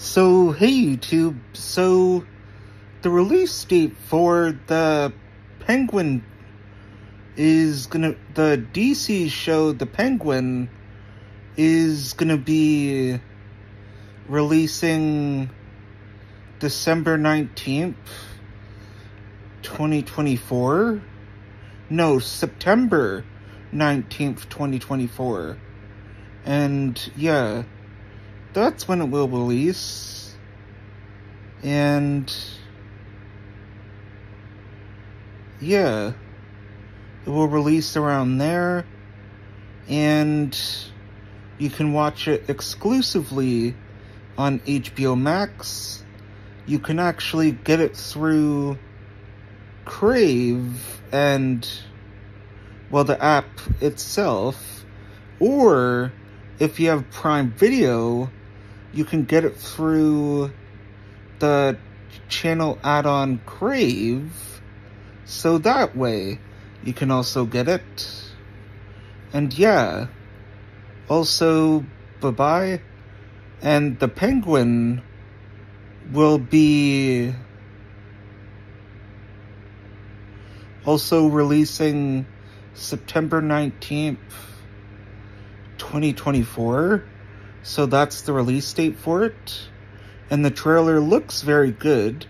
So, hey YouTube, so the release date for the Penguin is gonna, the DC show, The Penguin, is gonna be releasing December 19th, 2024. No, September 19th, 2024. And yeah that's when it will release. And yeah, it will release around there. And you can watch it exclusively on HBO Max. You can actually get it through Crave and, well, the app itself. Or if you have Prime Video, you can get it through the channel add-on Crave, so that way you can also get it. And yeah, also bye-bye, and the Penguin will be also releasing September 19th, 2024. So that's the release date for it. And the trailer looks very good.